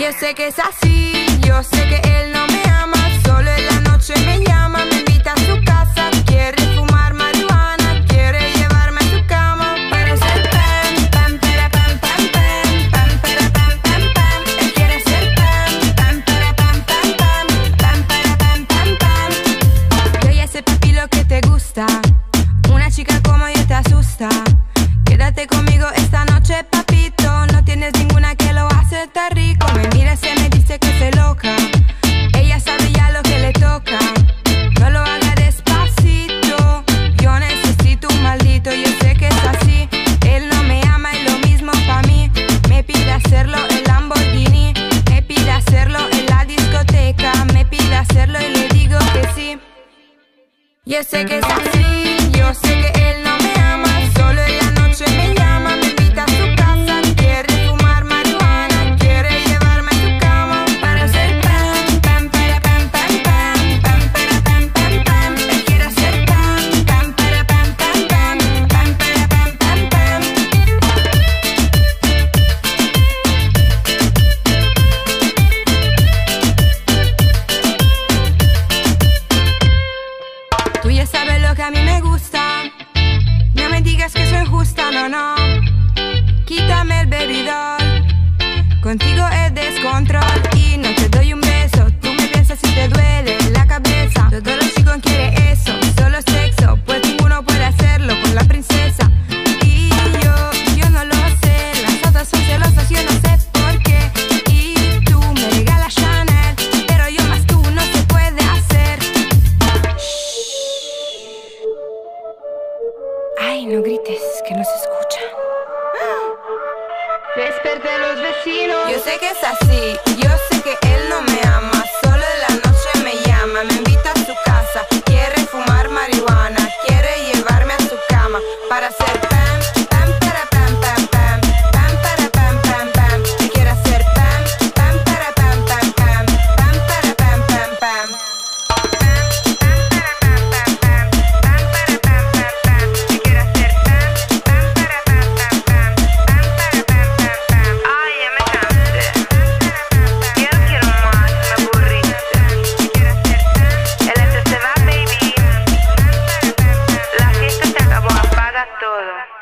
Yo sé que es así, yo sé que él no Yo sé que es así, yo sé que es gustan o no. Quítame el bebidor, contigo es descontrol. que nos escuchan. Desperté los vecinos. Yo sé que es así, yo sé todo.